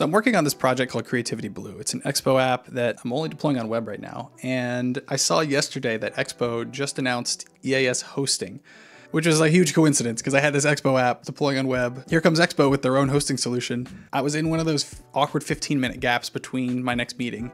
So I'm working on this project called Creativity Blue. It's an Expo app that I'm only deploying on web right now. And I saw yesterday that Expo just announced EAS hosting, which was a huge coincidence because I had this Expo app deploying on web. Here comes Expo with their own hosting solution. I was in one of those awkward 15 minute gaps between my next meeting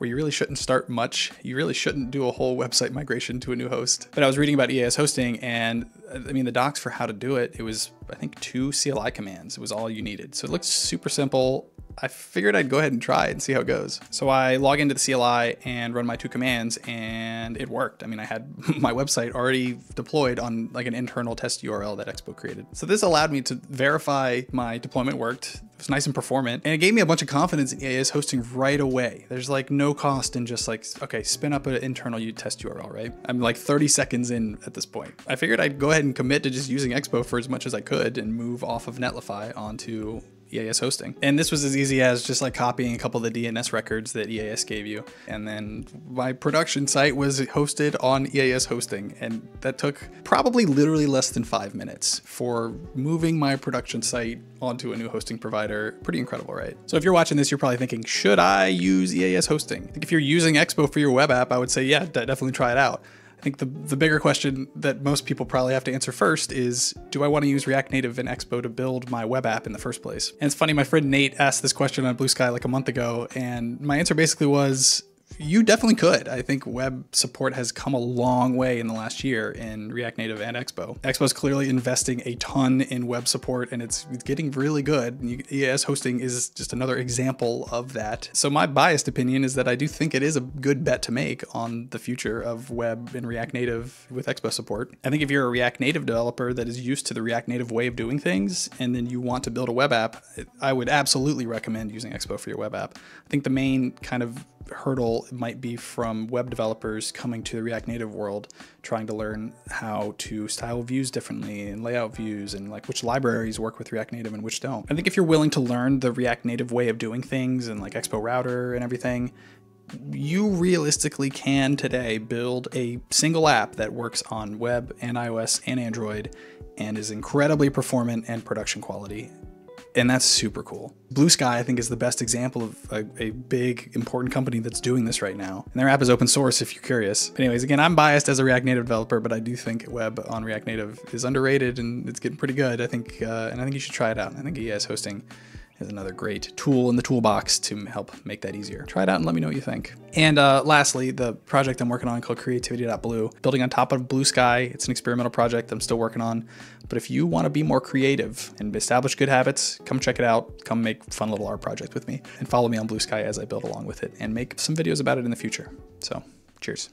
where you really shouldn't start much. You really shouldn't do a whole website migration to a new host. But I was reading about EAS hosting and uh, I mean, the docs for how to do it, it was, I think, two CLI commands. It was all you needed. So it looks super simple. I figured I'd go ahead and try and see how it goes. So I log into the CLI and run my two commands and it worked. I mean, I had my website already deployed on like an internal test URL that Expo created. So this allowed me to verify my deployment worked. It was nice and performant and it gave me a bunch of confidence in EAS hosting right away. There's like no cost in just like, okay, spin up an internal test URL, right? I'm like 30 seconds in at this point. I figured I'd go ahead and commit to just using Expo for as much as I could and move off of Netlify onto EAS hosting. And this was as easy as just like copying a couple of the DNS records that EAS gave you. And then my production site was hosted on EAS hosting. And that took probably literally less than five minutes for moving my production site onto a new hosting provider. Pretty incredible, right? So if you're watching this, you're probably thinking, should I use EAS hosting? If you're using Expo for your web app, I would say, yeah, definitely try it out. I think the, the bigger question that most people probably have to answer first is do I want to use React Native and Expo to build my web app in the first place? And it's funny, my friend Nate asked this question on Bluesky like a month ago, and my answer basically was you definitely could. I think web support has come a long way in the last year in React Native and Expo. Expo is clearly investing a ton in web support and it's getting really good. EAS hosting is just another example of that. So my biased opinion is that I do think it is a good bet to make on the future of web and React Native with Expo support. I think if you're a React Native developer that is used to the React Native way of doing things and then you want to build a web app, I would absolutely recommend using Expo for your web app. I think the main kind of hurdle might be from web developers coming to the React Native world, trying to learn how to style views differently and layout views and like which libraries work with React Native and which don't. I think if you're willing to learn the React Native way of doing things and like Expo Router and everything, you realistically can today build a single app that works on web and iOS and Android and is incredibly performant and production quality and that's super cool. Bluesky, I think, is the best example of a, a, big, important company that's doing this right now. And their app is open source if you're curious. Anyways, again, I'm biased as a React Native developer, but I do think web on React Native is underrated and it's getting pretty good. I think, uh, and I think you should try it out. I think EAS hosting is another great tool in the toolbox to help make that easier. Try it out and let me know what you think. And uh, lastly, the project I'm working on called Creativity.blue, building on top of Bluesky. It's an experimental project I'm still working on. But if you want to be more creative and establish good habits, come check it out. Come make fun little art project with me and follow me on Bluesky as I build along with it and make some videos about it in the future. So cheers.